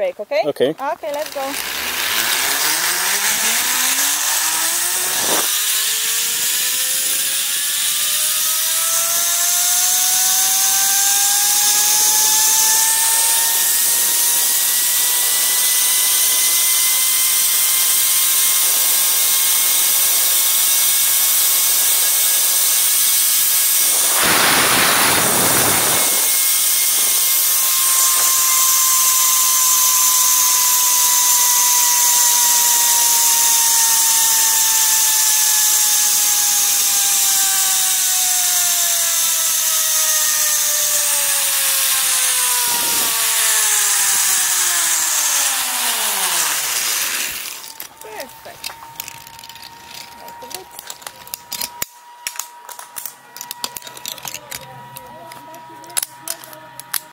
break, okay? Okay. Okay, let's go. Perfect.